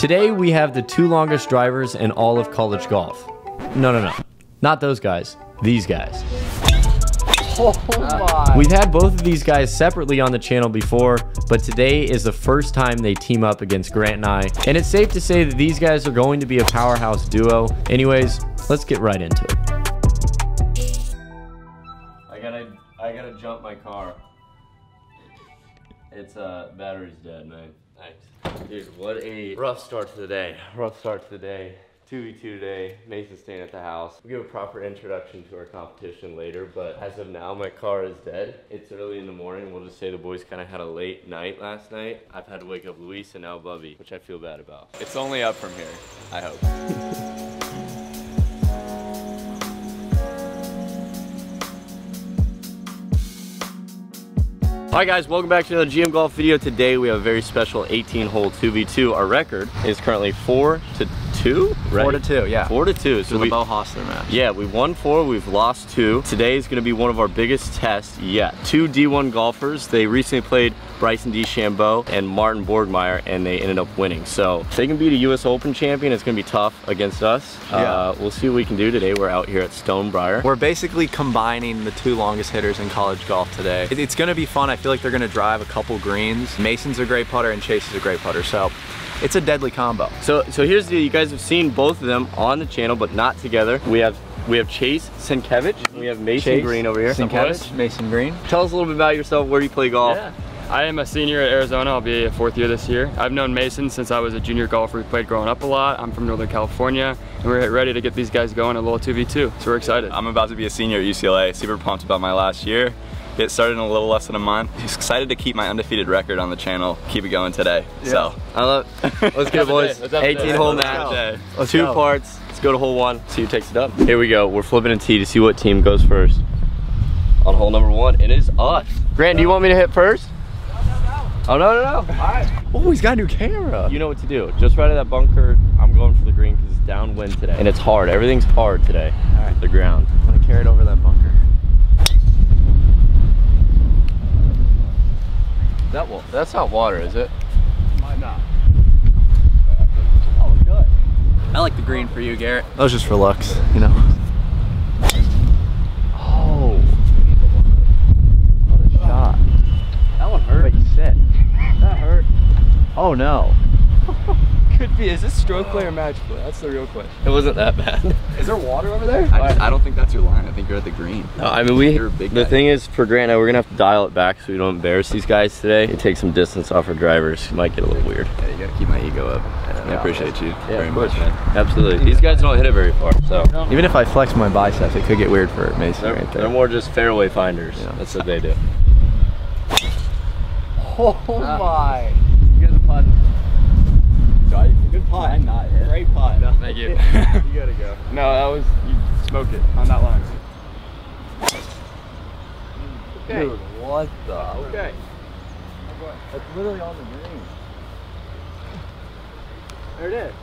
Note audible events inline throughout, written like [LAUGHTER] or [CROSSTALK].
Today we have the two longest drivers in all of college golf. No, no, no. Not those guys. These guys. Oh my. We've had both of these guys separately on the channel before, but today is the first time they team up against Grant and I. And it's safe to say that these guys are going to be a powerhouse duo. Anyways, let's get right into it. I gotta, I gotta jump my car. It's, uh, battery's dead, man. Thanks. Dude, what a rough start to the day. Rough start to the day. 2v2 today. Mason's staying at the house. We'll give a proper introduction to our competition later, but as of now, my car is dead. It's early in the morning. We'll just say the boys kind of had a late night last night. I've had to wake up Luis and now Bubby, which I feel bad about. It's only up from here, I hope. [LAUGHS] Hi guys, welcome back to another GM Golf video. Today we have a very special 18 hole 2v2. Our record is currently four to two, right? Four to two, yeah. Four to two. So the Bo Hostler match. Yeah, we won four, we've lost two. Today is gonna be one of our biggest tests yet. Two D1 golfers, they recently played Bryson DeChambeau and Martin Borgmeier, and they ended up winning. So if they can beat a US Open champion, it's gonna be tough against us. Yeah. Uh, we'll see what we can do today. We're out here at Stonebriar. We're basically combining the two longest hitters in college golf today. It- It's gonna be fun. I feel like they're gonna drive a couple greens. Mason's a great putter and Chase is a great putter. So it's a deadly combo. So, so here's the, you guys have seen both of them on the channel, but not together. We have we have Chase Sinko, we have Mason Chase Greene over here. Sinko, Mason Greene. Tell us a little bit about yourself, where do you play golf? Yeah. I am a senior at Arizona. I'll be a fourth year this year. I've known Mason since I was a junior golfer. We played growing up a lot. I'm from Northern California, and we're ready to get these guys going a little 2v2. So we're excited. I'm about to be a senior at UCLA, super pumped about my last year. Get started in a little less than a month. Just excited to keep my undefeated record on the channel, keep it going today. So, I love [LAUGHS] Let's get it, boys. Let's have a day. 18 hole Let's have a match. Let's Two go. parts. Let's go to hole one, see who takes it up. Here we go. We're flipping a tee to see what team goes first. On hole number one, it is us. Grant, do you want me to hit first? Oh, no, no, no. All right. Oh, he's got a new camera. You know what to do. Just right at that bunker, I'm going for the green because it's downwind today. And it's hard. Everything's hard today. All right. The ground. I'm gonna carry it over that bunker. That will, That's not water, is it? Might not. Oh, good. I like the green for you, Garrett. That was just for lux, you know. Oh. What a shot. That one hurt. Wait, you sit. That hurt. Oh no. Could be. Is this stroke play or match play? That's the real question. It wasn't that bad. Is there water over there? I, I don't think that's your line. I think you're at the green. No, I mean, we. You're a big the guy. thing is, for Grant we're gonna have to dial it back so we don't embarrass these guys today. And take some distance off our drivers. It might get a little weird. Yeah, you gotta keep my ego up. I appreciate you very of course, much. man. Absolutely. These guys don't hit it very far, so Even if I flex my biceps, it could get weird for Mason they're, right they're more just fairway finders. Yeah. That's what they do. [LAUGHS] Oh my. You guys are putting. Good putt. Not hit. Great putt. Thank you. [LAUGHS] you gotta go. no, that was, you smoked it on that line. Okay. Dude, what the? Okay. That's literally on the green. There it is.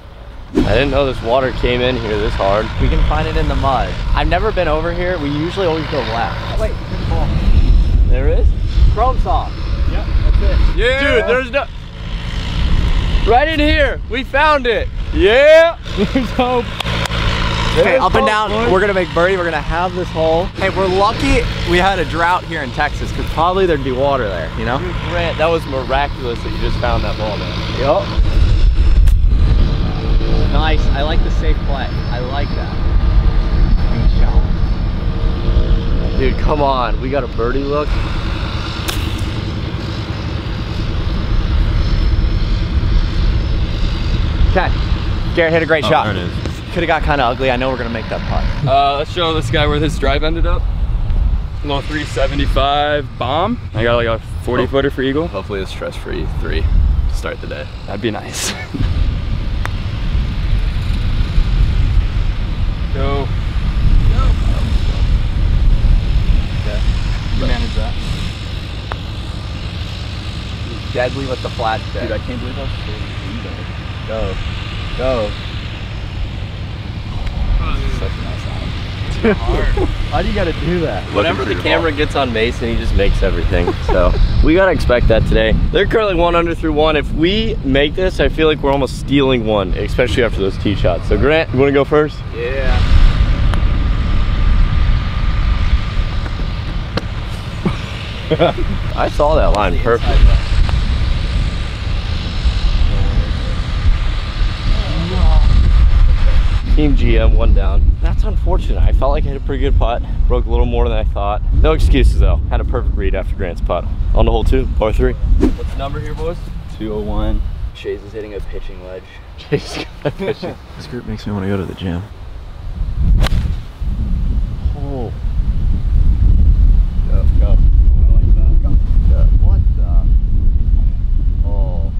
I didn't know this water came in here this hard. We can find it in the mud. I've never been over here. We usually always go left. Wait, There is. Chrome saw. Yep, that's it. Yeah. Dude, there's no. Right in here. We found it. Yeah. There's hope. Okay, up and down. We're gonna make birdie. We're gonna have this hole. Hey, we're lucky we had a drought here in Texas because probably there'd be water there. You know. Dude, Grant, that was miraculous that you just found that ball, man. Yup. Nice. I like the safe play. I like that. Dude, come on. We got a birdie look. Okay. Garrett hit a great shot. there it is. Could have got kind of ugly. I know we're gonna make that putt. Uh, let's show this guy where this drive ended up. A little 375 bomb. I got like a 40 footer for eagle. Hopefully a stress-free three to start the day. That'd be nice. [LAUGHS] Go. Go. Okay. You manage that. Deadly with the flat stick. Dude, I can't believe how straight Go. Go. Such a nice line. [LAUGHS] Why do you gotta do that? Whenever the your camera gets on Mason, he just makes everything. So [LAUGHS] we gotta expect that today. They're currently one under through one. If we make this, I feel like we're almost stealing one, especially after those tee shots. So Grant, you wanna go first? Yeah. [LAUGHS] I saw that line perfect. Team GM one down. That's unfortunate. I felt like I hit a pretty good putt. Broke a little more than I thought. No excuses though. Had a perfect read after Grant's putt. On the hole two, par three. What's the number here, boys? 201. Chase is hitting a pitching wedge. [LAUGHS] Chase got [LAUGHS] fishing. This group makes me want to go to the gym. Oh. Go, go. I like that. What the? Oh.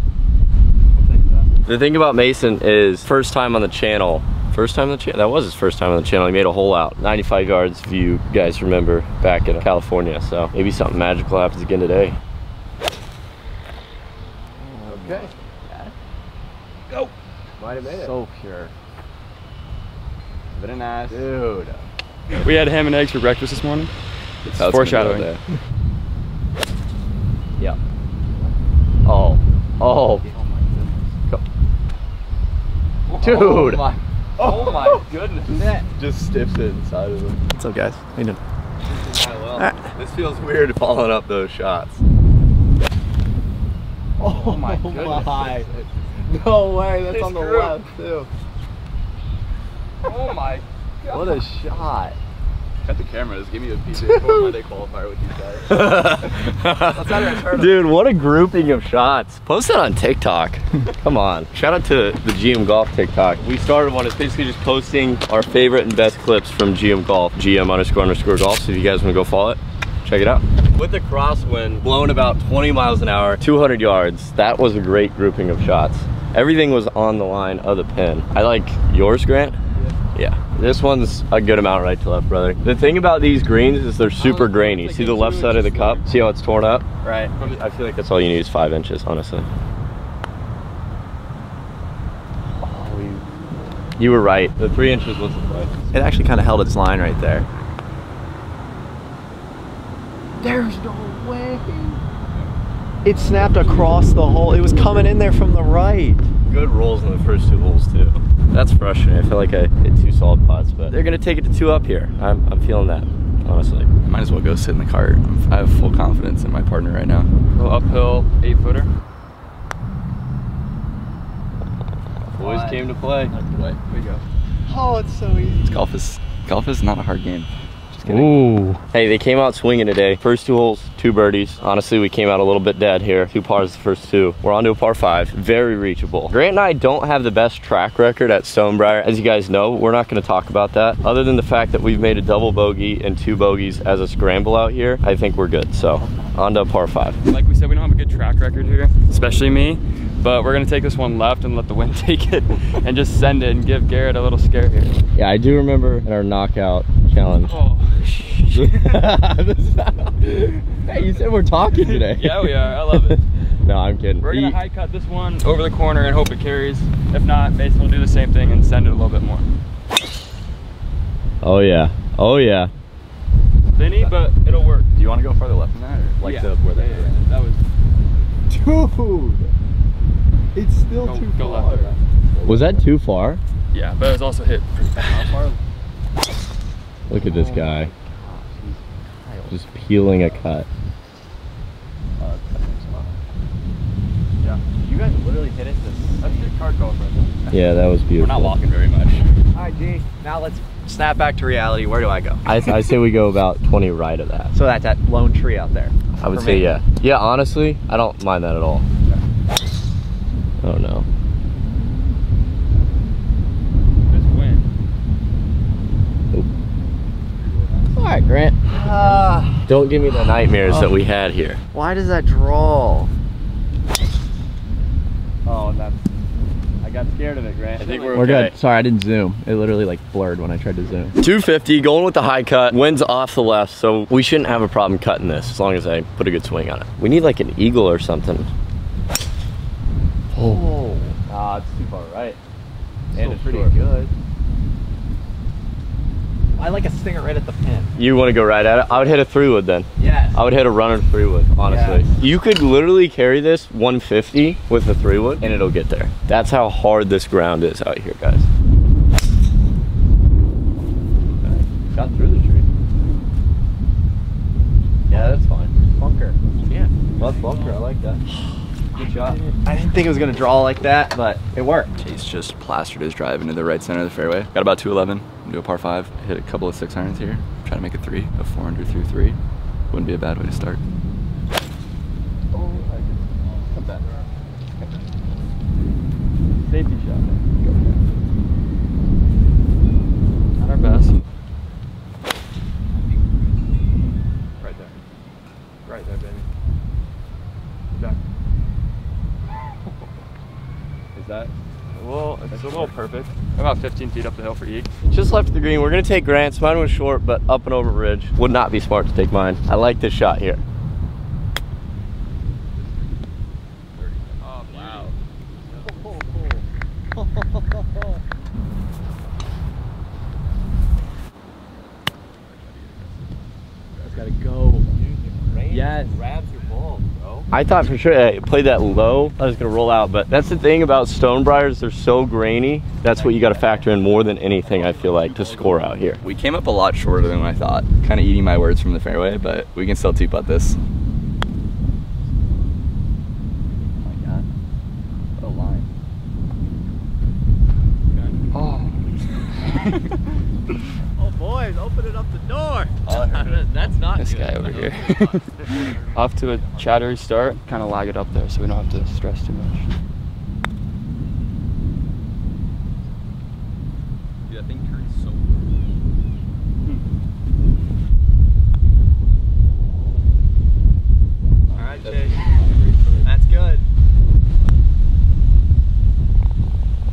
The thing about Mason is first time on the channel. First time on the channel. That was his first time on the channel. He made a hole out, 95 yards. If you guys remember back in California, so maybe something magical happens again today. Okay. Go. Might have made it. So pure. Very nice. Dude. We had ham and eggs for breakfast this morning. It's That's foreshadowing. gonna [LAUGHS] go Yeah. Oh. Oh. oh go. Dude. Oh my, Oh, oh my [LAUGHS] goodness. there. Just stiffs it inside of him. What's up, guys? How you doing? This feels weird following up those shots. Oh, oh my goodness. No way, that's This on the group. left too. Oh my god. What a shot. Cut the cameras. Give me a PJ for Monday qualifier with you guys. [LAUGHS] Dude, what a grouping of shots. Post that on TikTok. [LAUGHS] Come on. Shout out to the GM Golf TikTok. We started one. It's basically just posting our favorite and best clips from GM Golf. GM underscore underscore golf. So if you guys want to go follow it, check it out. With the crosswind blowing about 20 miles an hour, 200 yards, that was a great grouping of shots. Everything was on the line of the pin. I like yours, Grant. Yeah, this one's a good amount right to left, brother. The thing about these greens is they're super oh, grainy. See the left side of the cup? See how it's torn up? Right. I feel like that's all you need is five inches, honestly. Oh, you were right. The three inches was the play. It actually kind of held its line right there. There's no way. It snapped across the hole. It was coming in there from the right. Good rolls in the first two holes too. That's frustrating. I feel like I hit two solid putts, but they're gonna take it to two up here. I'm, I'm feeling that, honestly. Might as well go sit in the cart. I'm- have full confidence in my partner right now. Little uphill eight footer. Boys came to play. We go. Oh, it's so easy. Golf is golf is not a hard game. Just kidding. Ooh. Hey, they came out swinging today. First two holes, two birdies. Honestly, we came out a little bit dead here. Two pars the first two. We're on to a par five. Very reachable. Grant and I don't have the best track record at Stonebriar. As you guys know, we're not going to talk about that. Other than the fact that we've made a double bogey and two bogeys as a scramble out here, I think we're good. So, on to a par five. Like we said, we don't have a good track record here, especially me. But we're gonna take this one left and let the wind [LAUGHS] take it and just send it and give Garrett a little scare here. Yeah, I do remember in our knockout challenge. Oh, [LAUGHS] hey, you said we're talking today. [LAUGHS] yeah, we are. I love it. [LAUGHS] no, I'm kidding. We're gonna high cut this one over the corner and hope it carries. If not, Mason will do the same thing and send it a little bit more. oh yeah. Oh yeah. Thinny, but it'll work. Do you want to go farther left than that, or like yeah. to where they? yeah, yeah, yeah. That was Dude. It's still go, too go far. left. of Was that too far? Yeah, but it was also hit pretty fast. Look at this guy. Just peeling a cut. Yeah. You guys literally hit it this. That's a good card golf right. Yeah, that was beautiful. We're not walking very much. All right, G. Now let's snap back to reality. Where do I go? I, I say we go about 20 right of that. So that's that lone tree out there. I would say me. yeah. Yeah, honestly, I don't mind that at all. Oh no. This wind. All right, Grant. Ah, Don't give me the nightmares Oh. that we had here. why does that draw? Oh, that's. I got scared of it, Grant. I think we're, We're okay. good. Sorry, I didn't zoom. It literally like blurred when I tried to zoom. 250, going with the high cut. Wind's off the left, so we shouldn't have a problem cutting this as long as I put a good swing on it. We need like an eagle or something. Oh. Ah, it's too far right. And So it's pretty short. good. I like a stinger right at the pin. You want to go right at it? I would hit a three wood then. Yes. I would hit a runner three wood, honestly. Yes. You could literally carry this 150 with a three wood and it'll get there. That's how hard this ground is out here, guys. Got through the tree. Yeah, that's fine. bunker. Yeah, left bunker. I like that. Good shot. I didn't think it was gonna draw like that, but it worked. He's just plastered his drive into the right center of the fairway. Got about 211, do a par five, hit a couple of six irons here. Try to make a three, a 400 through three. Wouldn't be a bad way to start. Oh, Come back. Safety shot. Not our best. Right there. Right there, baby. Back. [LAUGHS] Is that? It's a little perfect. About 15 feet up the hill for Eek. Just left the green. We're gonna take Grant's. Mine was short, but up and over ridge. Would not be smart to take mine. I like this shot here. Oh, wow. That's gotta go. Yes. grabs your ball, bro. I thought for sure I played that low. I was gonna roll out, but that's the thing about Stonebriars. They're so grainy. That's what you got to factor in more than anything. I feel like to score out here. We came up a lot shorter than I thought. Kind of eating my words from the fairway, but we can still two putt this. Oh my god. What a line. Oh. oh boys, open it up the door. That's not This good. guy over here. [LAUGHS] Off to a chattery start, kind of lag it up there so we don't have to stress too much. Dude, I think Curry's so All right, Chase. That's good.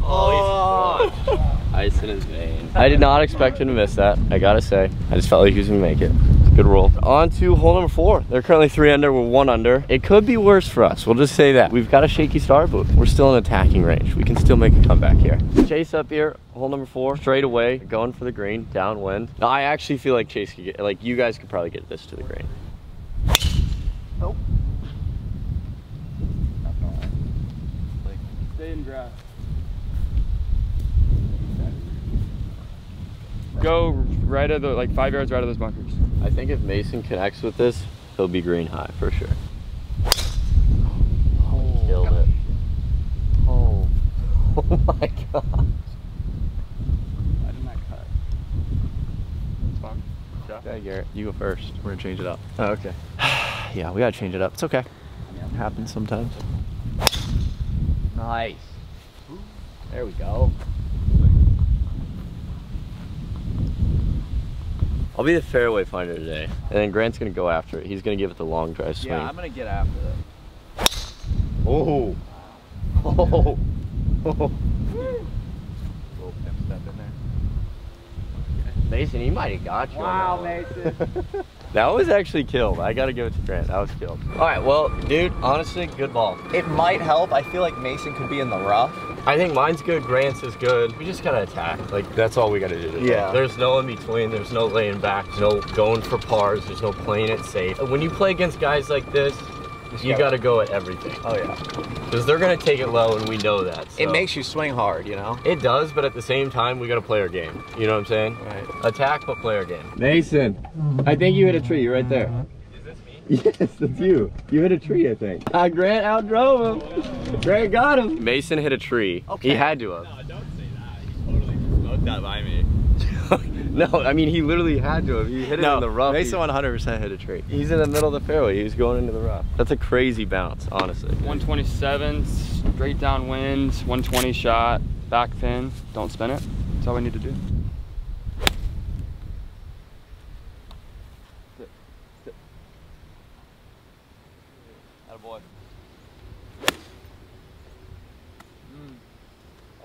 Oh, oh. Ice in his vein. I did not expect him to miss that. I gotta say. I just felt like he was gonna make it. Good roll. On to hole number four. They're currently three under. We're one under. It could be worse for us. We'll just say that. We've got a shaky start, but we're still in attacking range. We can still make a comeback here. Chase up here. Hole number four. Straight away. Going for the green. Downwind. Now, I actually feel like Chase could get, like, you guys could probably get this to the green. Nope. Stay in grass. Go right of the like five yards right of those bunkers. I think if Mason connects with this, he'll be green high for sure. Oh, Killed it. Oh. [LAUGHS] Oh my god. Why didn't that cut? It's fine. Yeah. Okay, Garrett, you go first. We're gonna change it up. Oh, okay. [SIGHS] Yeah, we gotta change it up. It's okay. It happens sometimes. Nice. There we go. I'll be the fairway finder today, and then Grant's gonna go after it. He's gonna give it the long drive swing. Yeah, I'm gonna get after it. Oh. Oh. Oh. Little pimp step in there. [LAUGHS] Mason, he might have got you. Wow, on that one. Mason. [LAUGHS] that was actually killed. I gotta give it to Grant. That was killed. All right, well, dude, honestly, good ball. it might help. I feel like Mason could be in the rough. I think mine's good. Grant's is good. We just gotta attack. Like that's all we gotta do. Today. Yeah. There's no in between. There's no laying back. There's no going for pars. There's no playing it safe. When you play against guys like this, you gotta- gotta go at everything Oh yeah. because they're gonna take it low, and we know that. It makes you swing hard, you know? It does, but at the same time, we gotta play our game. You know what I'm saying? Right. Attack, but play our game. Mason, I think you hit a tree right there. Is this me? Yes, that's you. You hit a tree, I think. Uh, Grant outdrove him. Grant got him. Mason hit a tree. Okay. He had to have. don't say that. He totally smoked that by me. [LAUGHS] no, I mean he literally had to have. He hit it in the rough. Mason 100% hit a tree. he's in the middle of the fairway. He's going into the rough. That's a crazy bounce, honestly. 127, straight downwind, 120 shot, back pin. Don't spin it. That's all we need to do. Attaboy.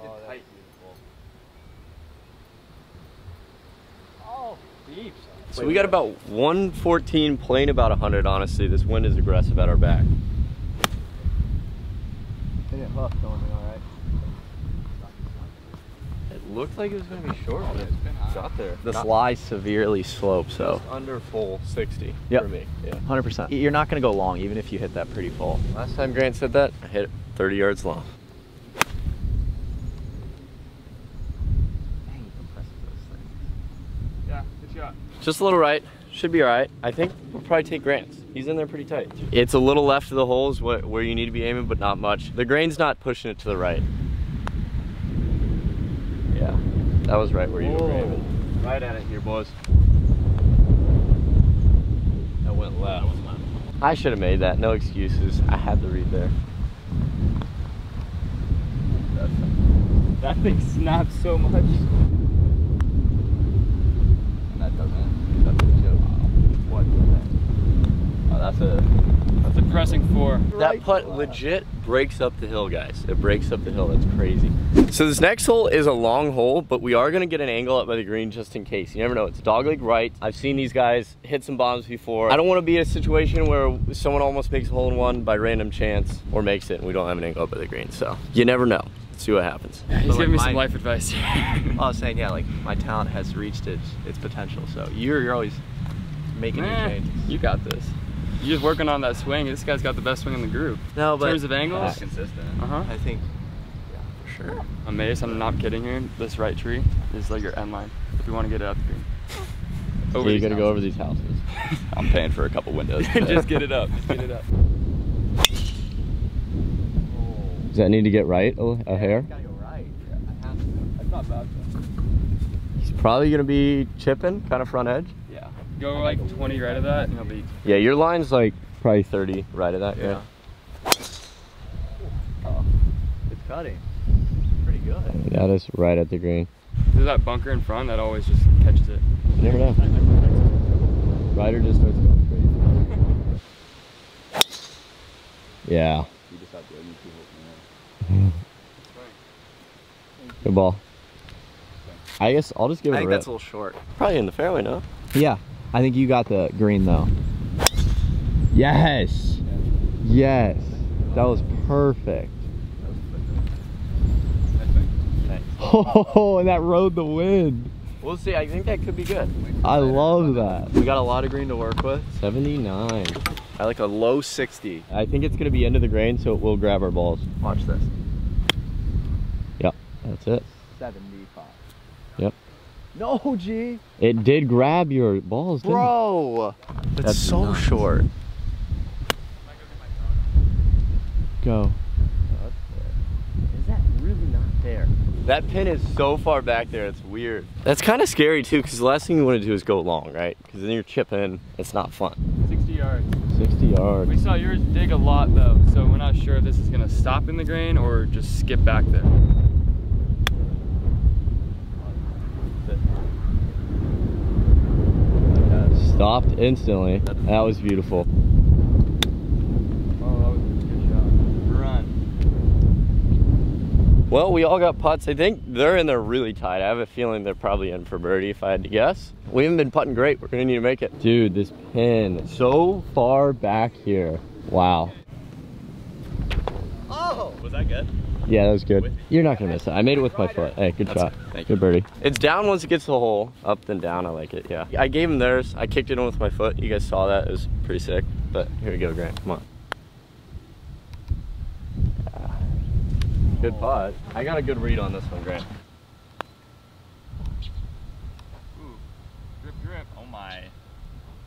Oh, that's tight. Oh, deep. So we got about 114 playing about 100. Honestly, this wind is aggressive at our back. Hit it hook going in all right. At looked like it was gonna be short, but it's got there. The Not- lie severely sloped, so just under full 60 Yep. for me. Yeah. 100%. You're not gonna go long even if you hit that pretty full. Last time Grant said that, I hit it 30 yards long. Yeah, good shot. Just a little right. Should be all right. I think we'll probably take Grant's. He's in there pretty tight. It's a little left of the holes where, where you need to be aiming, but not much. The grain's not pushing it to the right. Yeah, that was right where you were aiming. Right at it here, boys. That went left. I should have made that. No excuses. I had the read there. That thing snaps so much. That doesn't. That's a joke. What? Oh, that's a. That's a pressing four. That putt legit breaks up the hill, guys. It breaks up the hill. That's crazy. So this next hole is a long hole, but we are gonna get an angle up by the green just in case. You never know. It's dog leg right. I've seen these guys hit some bombs before. I don't want to be in a situation where someone almost makes a hole in one by random chance or makes it, and we don't have an angle up by the green. So you never know. Let's see what happens. He's But, like, giving me some my- life advice. [LAUGHS] I was saying, yeah, like my talent has reached its its potential. So you're you're always making new Nah, changes. you got this. You're just working on that swing. This guy's got the best swing in the group. No, In terms of angles, consistent. uh huh. I think, yeah, for sure. On Mace, I'm not kidding here. This right tree is like your end line if you want to get it up the green. [LAUGHS] So you these gotta go over these houses. [LAUGHS] I'm paying for a couple windows. [LAUGHS] just get it up. Just get it up. Does that need to get right a, a hair? Gotta go right. That's not bad. He's probably gonna be chipping, kind of front edge. Yeah. Go like 20 right of that, and he'll be. Yeah, your line's like probably 30 right of that. Yeah. Oh, it's cutting. Pretty good. That is right at the green. There's that bunker in front that always just catches it. You never know. Ryder just starts going crazy. [LAUGHS] Yeah. Good ball. I guess I'll just give I it a think rip. that's a little short. Probably in the fairway, no? Yeah, I think you got the green though. Yes. Yes. That was perfect. Oh, and that rode the wind. We'll see. I think that could be good. I love that. We got a lot of green to work with. 79. I like a low 60. I think it's gonna be into the grain, so it will grab our balls. Watch this. Yep, that's it. 75. Yep. No, G. It did grab your balls, didn't it? Bro. That's, That's so nuts. short. Go. Is that really not there? That pin is so far back there, it's weird. That's kind of scary too, because the last thing you want to do is go long, right? Because then you're chipping, it's not fun. 60 yards. 60 yards. We saw yours dig a lot though, so we're not sure if this is gonna stop in the grain or just skip back there. Stopped instantly. That was beautiful. Oh, that was a good shot. Run. Well, we all got putts. I think they're in there really tight. I have a feeling they're probably in for birdie if I had to guess. We haven't been putting great. We're gonna need to make it. Dude, this pin so far back here. Wow. Oh. Was that good? Yeah, that was good. You're not gonna miss it. I made it with my foot. Hey, good That's shot. good. Thank good birdie. It's down once it gets to the hole. Up then down. I like it. Yeah. I gave him theirs. I kicked it in with my foot. You guys saw that. It was pretty sick. But here we go, Grant. Come on. Ah. Good putt. I got a good read on this one, Grant. Ooh, drip, drip. Oh my.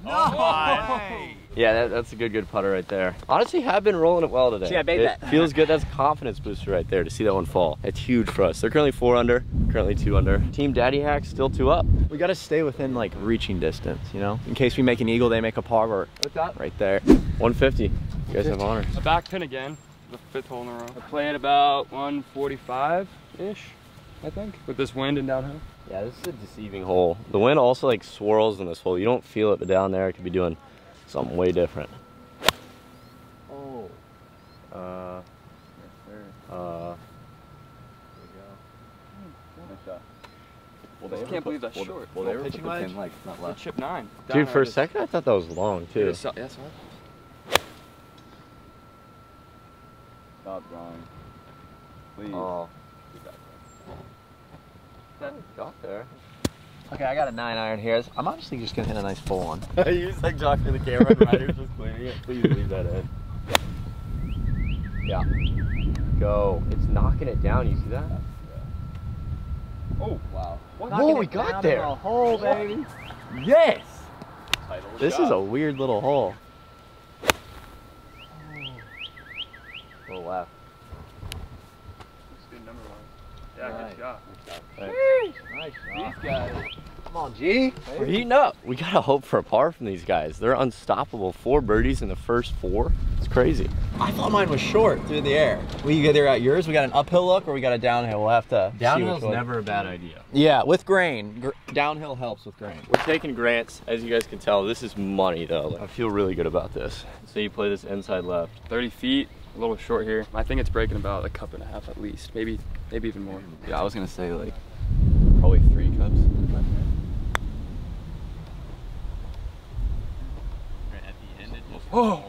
No. Yeah, that, that's a good, good putter right there. Honestly, have been rolling it well today. See, I made it that. feels good. That's a confidence booster right there to see that one fall. It's huge for us. They're currently four under, currently two under. Team Daddy Hack still two up. We got to stay within like reaching distance, you know? In case we make an eagle, they make a par. We're What's that? right there. 150. You guys have honors. A back pin again, the fifth hole in a row. I play at about 145-ish, I think, with this wind and downhill. Yeah, this is a deceiving hole. The wind also like swirls in this hole. You don't feel it, but down there it could be doing something way different. Oh. Uh, uh, Well, I just can't believe that's short. Well, they were pitching pitching wedge? like not The left. chip nine. dude, for a Downhill, second I thought that was long just- too. just- Yeah, sorry. Stop drawing. Please. Oh. Got there. Okay, I got a nine iron here. I'm honestly just gonna hit a nice full one. [LAUGHS] you just like talking to the camera and Ryder's just cleaning it. Please leave that in. Yeah. Go. It's knocking it down. You see that? Oh wow! Oh, we got there. hole, baby. Yes. This is a weird little hole. Oh. Little left. That's good number one. Yeah, Nice. good shot. Nice These guys. Come on, G. We're heating up. We gotta hope for a par from these guys. They're unstoppable. Four birdies in the first four. It's crazy. I thought mine was short through the air. We either got yours, we got an uphill look, or we got a downhill. We'll have to. see which one. a bad idea. Yeah, with grain. Gr downhill helps with grain. We're taking Grants, as you guys can tell. This is money though. I feel really good about this. So you play this inside left. 30 feet, a little short here. I think it's breaking about a cup and a half at least, maybe, maybe even more. Yeah, I was gonna say like probably three cups. Oh,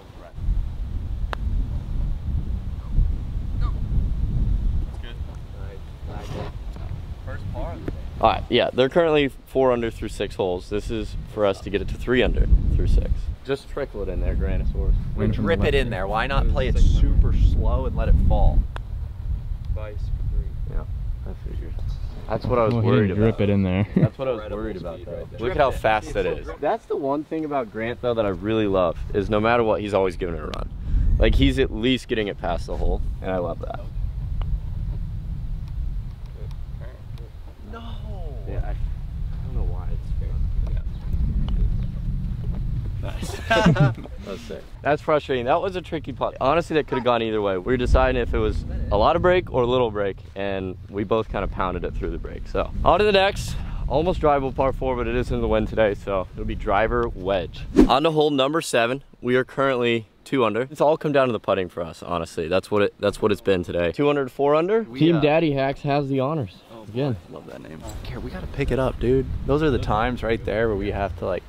All right, yeah, they're currently four under through six holes. This is for us to get it to three under through six. Just trickle it in there, Grantosaurus. Wind from the Rip it in there. Why not play it super slow and let it fall? vice for three. Yeah, I figured. That's what I was worried about. Drip it in there. [LAUGHS] That's what I was worried about though. Look at how fast that is. That's the one thing about Grant though that I really love is no matter what, he's always giving it a run. Like he's at least getting it past the hole, and I love that. No. Yeah, I, I don't know why it's fair. [LAUGHS] Nice. [LAUGHS] That's sick. That's frustrating. That was a tricky putt. Honestly, that could have gone either way. We were deciding if it was a lot of break or a little break, and we both kind of pounded it through the break. So on to the next. Almost drivable par four, but it is in the wind today, so it'll be driver wedge. On to hole number seven. We are currently two under. It's all come down to the putting for us, honestly. That's what it. That's what it's been today. Two under, four under. Team uh, Daddy Hacks has the honors again. Love that name. Here, we gotta pick it up, dude. Those are the times right there where we have to like,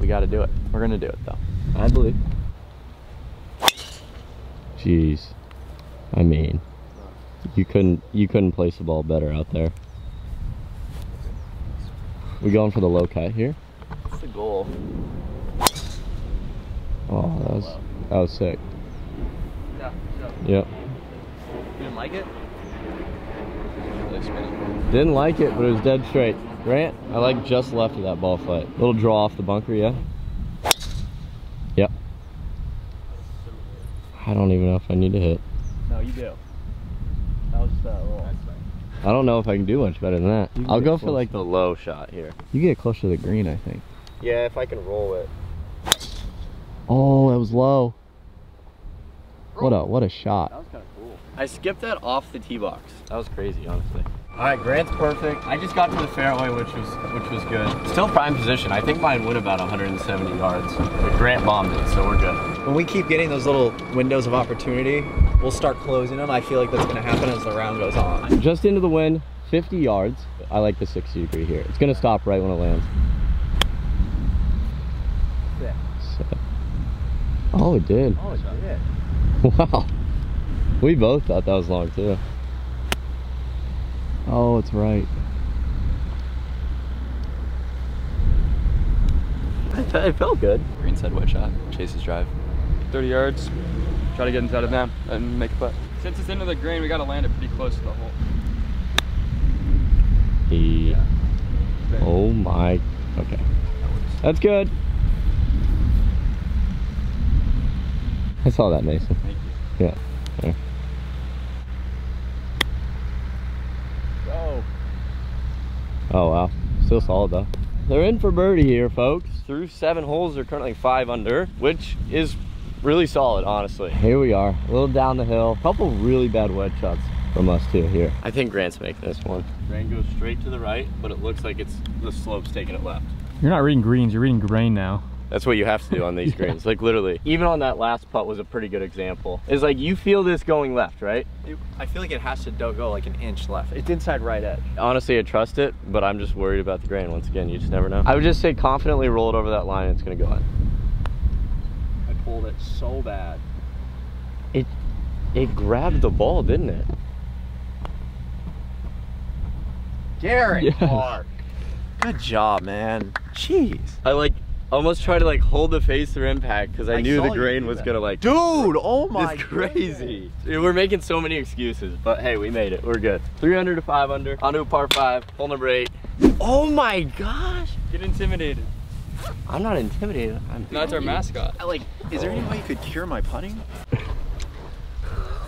we gotta do it. We're gonna do it though. I believe. Jeez. I mean, you couldn't you couldn't place the ball better out there. We going for the low cut here? That's the goal. Oh, that was that was sick. Yeah. Yep. You didn't like it? Didn't like it, but it was dead straight. Grant, I like just left of that ball flight. Little draw off the bunker, yeah. Yep. I don't even know if I need to hit. No, you do. That was just a little. I don't know if I can do much better than that. I'll go for like the low shot here. You get close to the green, I think. Yeah, if I can roll it. Oh, that was low. What a what a shot. That was kind of cool. I skipped that off the tee box. That was crazy, honestly. All right, Grant's perfect. I just got to the fairway, which was which was good. Still prime position. I think mine went about 170 yards. But Grant bombed it, so we're good. When we keep getting those little windows of opportunity, we'll start closing them. I feel like that's gonna happen as the round goes on. Just into the wind, 50 yards. I like the 60 degree here. It's gonna stop right when it lands. So- Oh, it did. Oh, yeah. Wow. We both thought that was long too. Oh, it's right. It felt good. Green side wedge shot. Chase's drive. 30 yards. Try to get inside of them and make a putt. Since it's into the green, we got to land it pretty close to the hole. He. Oh my. Okay. That's good. I saw that, Mason. Thank you. Yeah. Go. Oh wow. Still solid though. They're in for birdie here, folks. Through seven holes, they're currently five under, which is really solid, honestly. Here we are, a little down the hill. Couple really bad wedge shots from us too here. I think Grant's making this one. Grant goes straight to the right, but it looks like it's the slope's taking it left. You're not reading greens, you're reading grain now. That's what you have to do on these [LAUGHS] greens. Like literally, even on that last putt was a pretty good example. It's like you feel this going left, right? It- I feel like it has to go like an inch left. It's inside right edge. Honestly, I trust it, but I'm just worried about the grain. Once again, you just never know. I would just say confidently roll it over that line. And it's gonna go in. I pulled it so bad. It it grabbed the ball, didn't it? Garrett Yeah. Clark. Good job, man. Jeez. I like almost tried to like hold the face through impact because I, I knew the grain was gonna like. Dude, oh [LAUGHS] my it's crazy. Dude, we're making so many excuses, but hey, we made it. We're good. 300 to 500. On to a par five. Hole number eight. Oh my gosh. Get intimidated. I'm not intimidated. I'm No, that's our mascot. Like, is there any way you could cure my putting?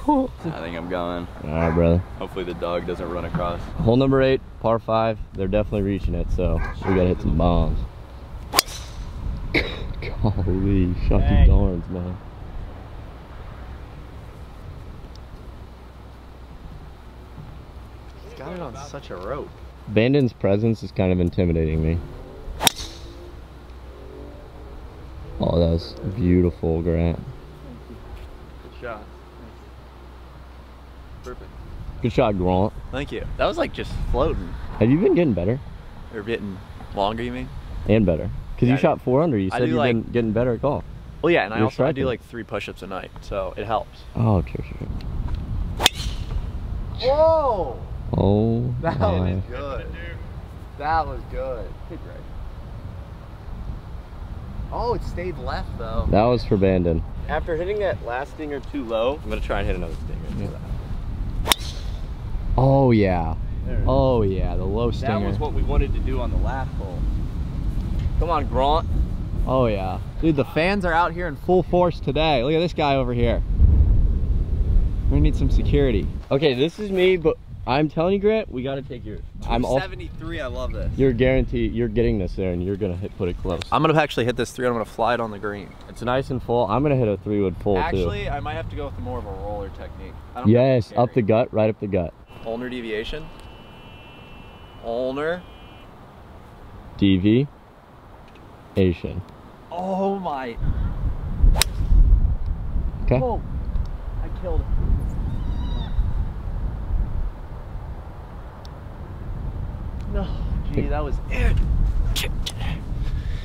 I think I'm going. All right, brother. Hopefully the dog doesn't run across. Hole number eight, par five. They're definitely reaching it, so we gotta hit some bombs. Golly, shot the Dang. darns, man. He's got it on such a rope. Bandon's presence is kind of intimidating me. Oh, that was beautiful, Grant. Good shot. Perfect. Good shot, Grant. Thank you. That was like just floating. Have you been getting better Or getting longer, you mean? and better? Because Yeah, you shot four under. You said you've like- been getting better at golf. Well, yeah, and I You're also I do like three push-ups a night, so it helps. Oh, true, true. true. Whoa! Oh, That my. was good. That was good. Hit right. Oh, it stayed left though. That was for Bandon. After hitting that last stinger too low, I'm gonna try and hit another stinger. Oh yeah. Oh yeah, the low stinger. That was what we wanted to do on the last hole. Come on, Grant. Oh yeah. Dude, the fans are out here in full force today. Look at this guy over here. We need some security. Okay, this is me, but I'm telling you, Grant, we gotta take your. I'm all. 73, I love this. You're guaranteed. You're getting this there, and you're gonna hit, put it close. I'm gonna actually hit this three. I'm gonna fly it on the green. It's nice and full. I'm gonna hit a three wood full Actually, I might have to go with more of a roller technique. I don't too. know if Yes, up the gut, right up the gut. Ulnar deviation. Ulnar. DV. Asian. Oh my. Okay. Oh, I killed it. No, gee, that was it.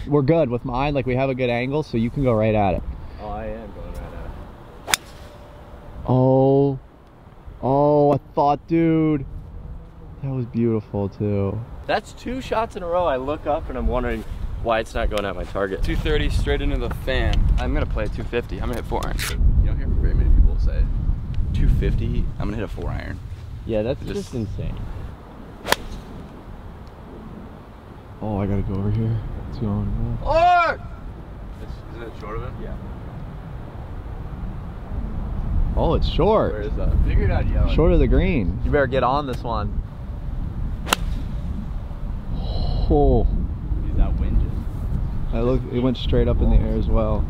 We're good with mine. Like we have a good angle, so you can go right at it. Oh, I am going right at it. Oh, oh, I thought, dude, that was beautiful too. That's two shots in a row. I look up and I'm wondering why it's not going at my target. 230 straight into the fan. I'm gonna play 250. I'm gonna hit four iron. You don't hear very many people say 250. I'm gonna hit a four iron. Yeah, that's Just- just insane. Oh, I gotta go over here. What's going on? Oh! Isn't it short of it? Yeah. Oh, it's short. Where is that? Figured out yellow. Short of the green. You better get on this one. Oh, Use that wind just. I look. It went straight up in the air as well.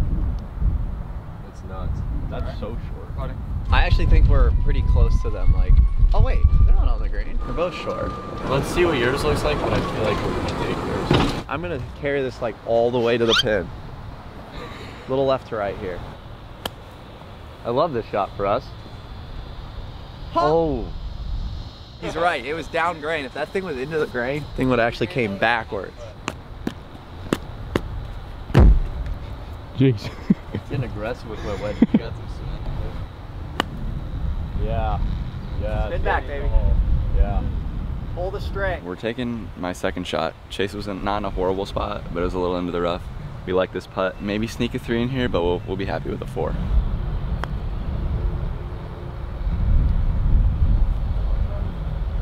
It's nuts. That's so short. I actually think we're pretty close to them. Like, oh wait, they're not on the green. They're both short. Let's see what yours looks like, but I feel like we're gonna take yours. I'm gonna carry this like all the way to the pin. Little left to right here. I love this shot for us. Oh. He's right. It was down grain. If that thing was into the grain, thing would actually came backwards. Jeez. It's getting aggressive with my [LAUGHS] wedge. You got some yeah. Yeah. Spin back, baby. Yeah. Pull the string. We're taking my second shot. Chase was in, not in a horrible spot, but it was a little into the rough. We like this putt. Maybe sneak a three in here, but we'll, we'll be happy with a four.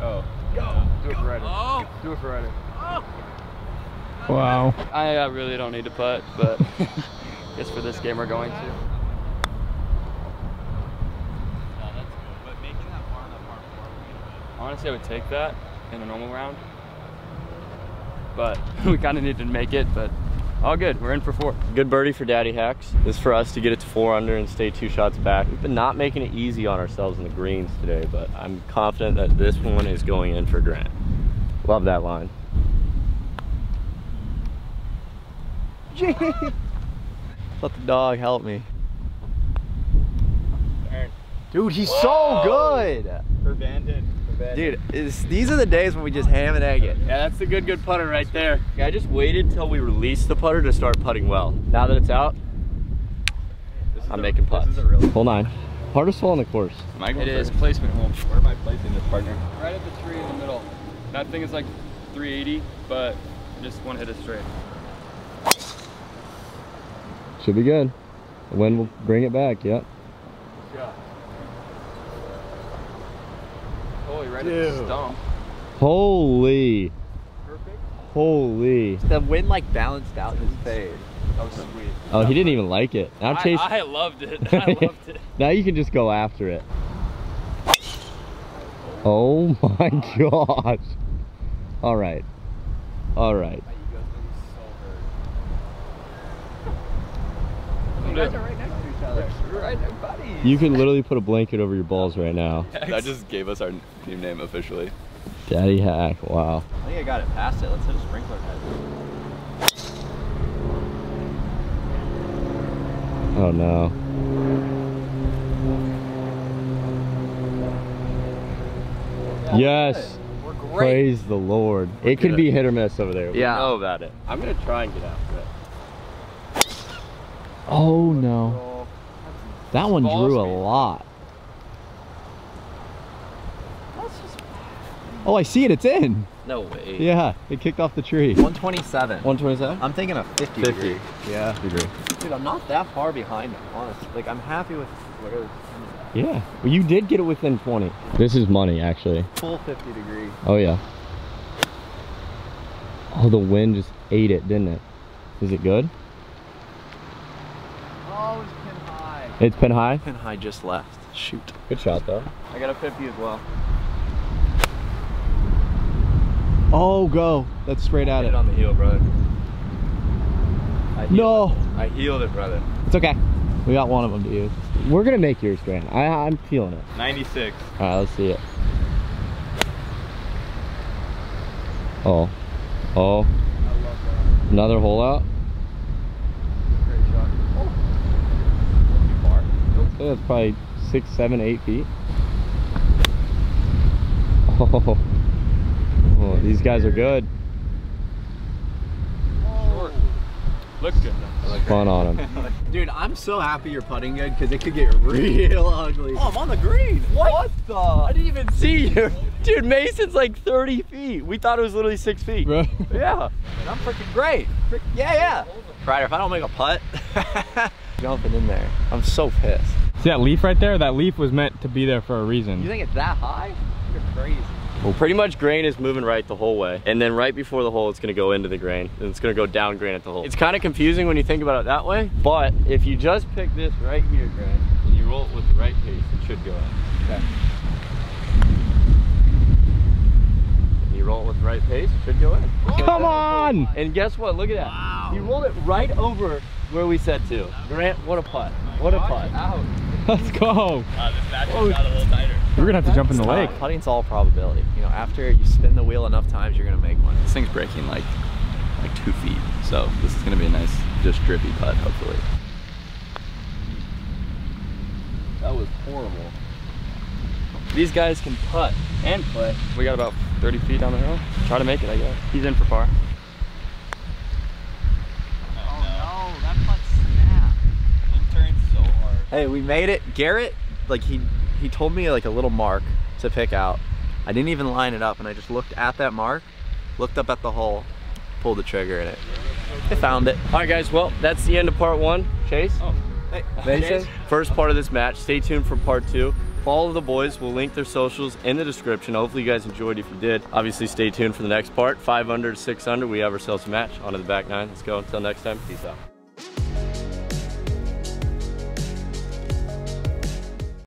Oh. Go. Do it for Ryder. Oh. Do it for Ryder. Wow. I uh, really don't need to putt, but [LAUGHS] guess for this game we're going to. Honestly, I would take that in a normal round. But [LAUGHS] we kind of need to make it, but all good. We're in for four. Good birdie for Daddy Hacks. This is for us to get it to four under and stay two shots back. We've been not making it easy on ourselves in the greens today, but I'm confident that this one is going in for Grant. Love that line. [LAUGHS] Let the dog help me. Dude, he's so good. For Bandit. Dude, it's, these are the days when we just ham and egg it. Yeah, that's the good, good putter right there. Yeah, I just waited till we released the putter to start putting well. Now that it's out, I'm making putts. This is a real. Hole nine. Hardest hole on the course. Am I going It is first? placement hole. Where am I placing this partner? Right at the tree in the middle. That thing is like 380, but just one hit it straight. Should be good. The wind will bring it back, yep. Holy, right at the stump. Holy, Perfect. holy. The wind like balanced out his fade. That was sweet. Oh, he didn't even like it. Now I, Chase, I loved it. [LAUGHS] I [LAUGHS] loved it. now you can just go after it. Oh my [LAUGHS] gosh. All right. All right. You guys are right next to each other. You're right there, buddy. You could literally put a blanket over your balls right now. That just gave us our team name officially. Daddy hack, wow. I think I got it past it. Let's hit a sprinkler head. Oh no. Yes. We're great. Praise the Lord. It could be hit or miss over there. We Yeah. know about it. I'm gonna try and get after it. Oh no. That one Ball drew a speed. lot. Oh, I see it. It's in. No way. Yeah, it kicked off the tree. 127. 127? I'm thinking a 50, 50. degree. Yeah. Degree. Dude, I'm not that far behind him, honestly. Like, I'm happy with where it was Yeah. Well, you did get it within 20. This is money, actually. full 50 degree. Oh, yeah. Oh, the wind just ate it, didn't it? Is it good? Oh, it's pin high. It's been high? Pin high just left. Shoot. Good shot, though. I got a 50 as well. Oh, go. That's straight at Hit it. it on the heel, brother. I healed No. it. I healed it, brother. It's okay. We got one of them to use. We're going to make yours, Grant. I, I'm feeling it. 96. All right, let's see it. Oh. Oh. Another hole out. Great shot. I'd that's probably six, seven, eight feet. Oh. [LAUGHS] Oh, these guys are good. Short. Looks good though. Fun on them. [LAUGHS] Dude, I'm so happy you're putting good because it could get real ugly. Oh, I'm on the green. What, the? I didn't even see you. [LAUGHS] Dude, Mason's like 30 feet. We thought it was literally six feet. Bro. Yeah. And I'm freaking great. Frick- yeah, yeah. Ryder, if I don't make a putt, jumping in there. I'm so pissed. See that leaf right there? That leaf was meant to be there for a reason. You think it's that high? You're crazy. Well, pretty much grain is moving right the whole way. And then right before the hole, it's gonna go into the grain. And it's gonna go down grain at the hole. It's kind of confusing when you think about it that way. But if you just pick this right here, grain, and you roll it with the right pace, it should go in. Okay. And you roll it with the right pace, it should go in. Come on! And guess what? Look at that. Wow. You rolled it right over where we said to. Grant, what a putt. What a putt. Let's go. Uh, this got a little tighter. We're gonna have to jump in the Uh, lake. putting's all probability. You know, after you spin the wheel enough times, you're gonna make one. This thing's breaking like like two feet. So this is gonna be a nice, just drippy putt, hopefully. That was horrible. These guys can putt and play. We got about 30 feet down the hill. Try to make it, I guess. He's in for par. Oh no, that putt snapped. It turns so hard. Hey, we made it. Garrett, like he he told me like a little mark to pick out. I didn't even line it up, and I just looked at that mark, looked up at the hole, pulled the trigger, in it. I found it. All right, guys. Well, that's the end of part one. Chase, Oh, Hey, Mason, first part of this match. Stay tuned for part two. Follow the boys. We'll link their socials in the description. Hopefully, you guys enjoyed. If you did, obviously, stay tuned for the next part. Five under to six under. We have ourselves a match. On to the back nine. Let's go. Until next time. Peace out.